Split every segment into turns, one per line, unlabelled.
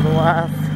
Máquina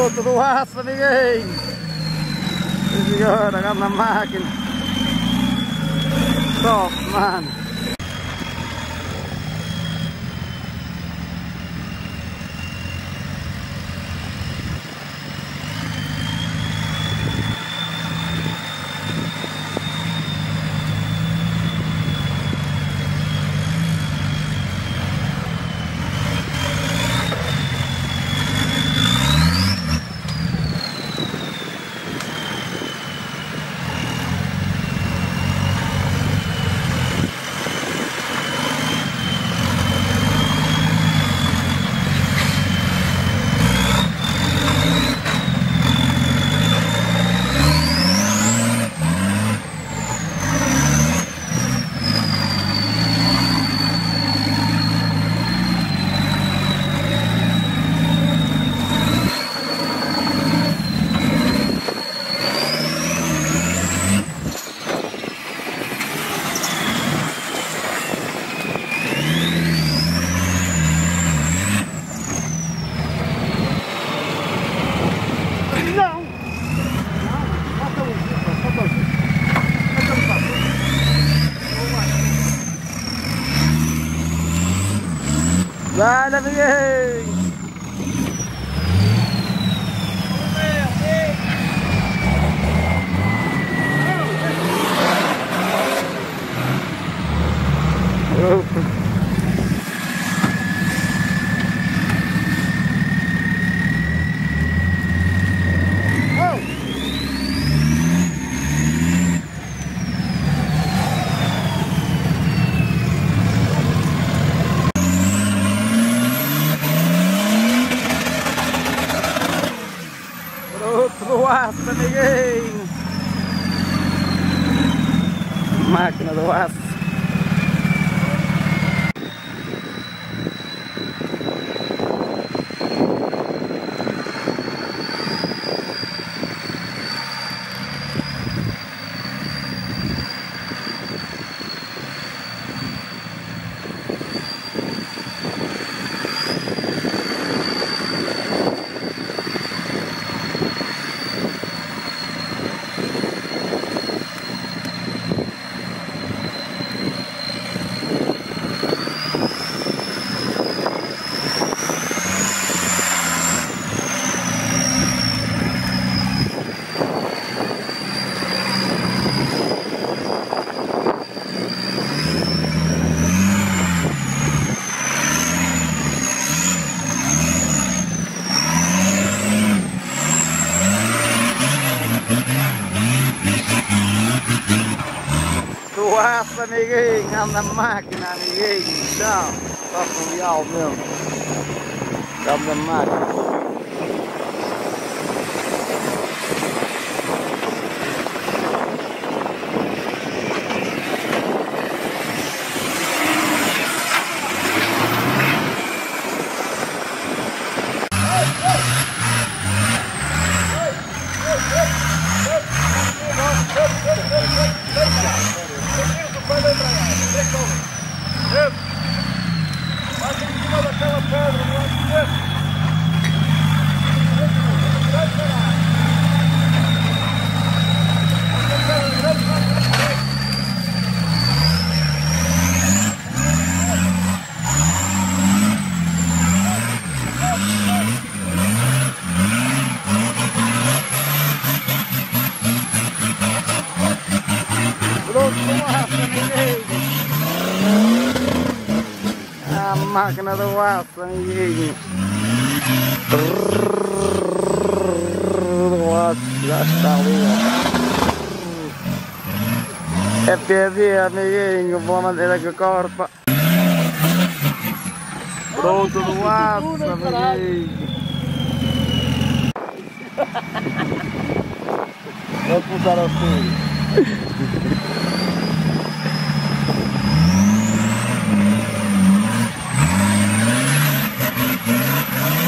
do aço. Bruto do aço, amiguinho. Sim, senhora, agora na máquina. Top, mano. Não! Vai, amiguinho! Do aço, amiguinho! Máquina do aço. Do aço, amiguinho, anda a máquina, amiguinho, chão, só com real mesmo. Chão da máquina. Ei. Máquina do aço, amiguinho. Do aço, já está ali. É PD, amiguinho, boa maneira que corpa. Pronto do aço, amiguinho. Vou puxar ao sul. Yeah,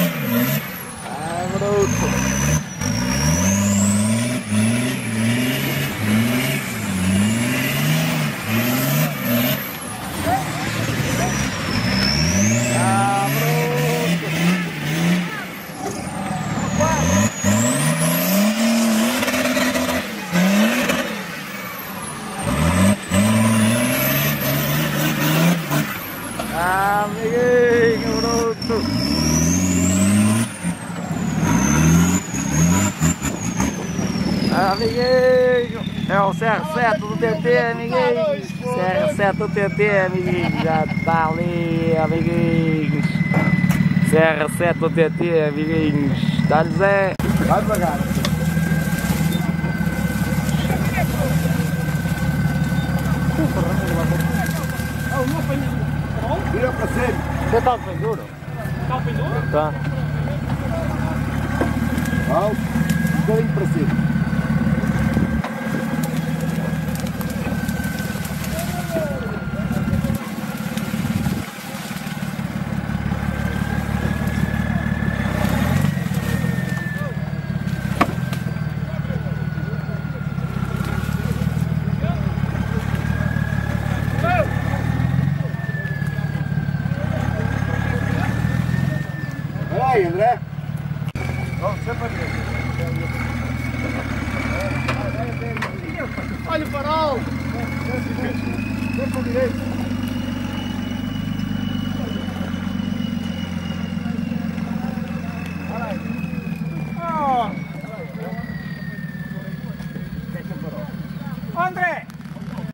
amiguinho. É o CR7 do TT, amiguinhos. CR7 do TT, amiguinhos. Já está ali, amiguinhos. CR7 do TT, amiguinhos. Dá-lhes é. Vai devagar. Vira para cima. Você está de pendura?
Está o pendura?
Tá.
Alto, um bocadinho para cima.
Olha o farol!
Sempre para direito.